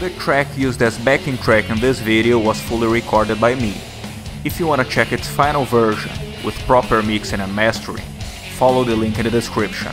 The track used as backing track in this video was fully recorded by me. If you wanna check its final version, with proper mixing and mastering, follow the link in the description.